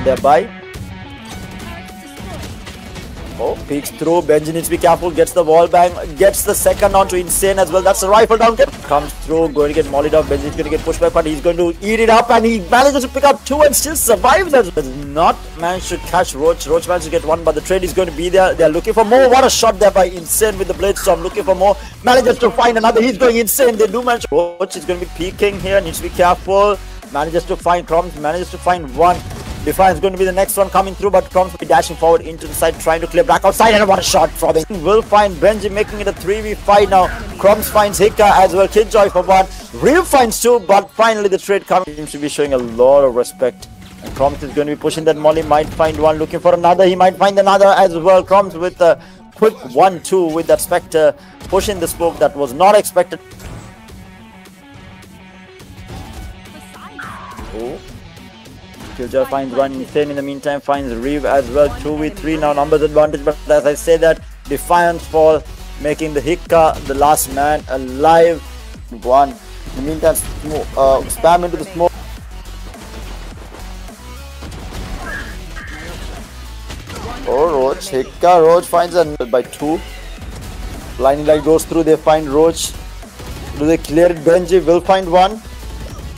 on their bye. Oh, peeks through. Benji needs to be careful. Gets the wall bang. Gets the second onto Insane as well. That's a rifle down. Comes through. Going to get mollied up. Benji's going to get pushed back, but he's going to eat it up. And he manages to pick up two and still survives as not manage to catch Roach. Roach manages to get one, but the trade is going to be there. They're looking for more. What a shot there by Insane with the blade storm. Looking for more. Manages to find another. He's going insane. They do manage. Roach is going to be peeking here. Needs to be careful. Manages to find Crumbs. Manages to find one. Defiance is going to be the next one coming through, but Crumbs will be dashing forward into the side, trying to clear back outside, and what a shot from him. Will find Benji making it a 3v5 now. Crumbs finds Hika as well, Killjoy for one. Real finds two, but finally the trade comes. Seems to be showing a lot of respect. And Crumbs is going to be pushing that Molly, might find one, looking for another, he might find another as well. Crumbs with a quick 1-2 with that Spectre, pushing the spoke that was not expected. Oh. Killjoy finds one insane in the meantime, finds Reeve as well. 2v3 now, numbers advantage, but as I say that, Defiance fall, making the Hikka the last man alive. One. In the meantime, uh, spam into the smoke. Oh, Roach, Hikka, Roach finds a by two. Blinding light goes through, they find Roach. Do they clear it? Benji will find one.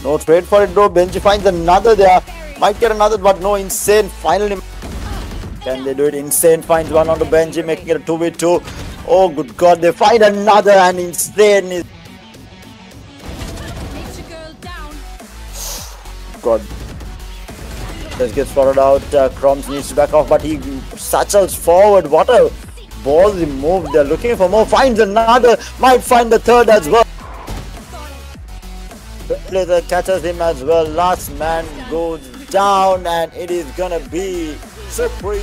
No trade for it though. Benji finds another there. Might get another, but no. Insane finally. Can they do it? Insane finds one on the Benji, making it a 2v2. Oh, good god. They find another, and Insane is. God. This gets followed out. Uh, Crumbs needs to back off, but he satchels forward. What a ballsy move. They're looking for more. Finds another. Might find the third as well. Blazer catches him as well. Last man goes down, and it is gonna be Supreme.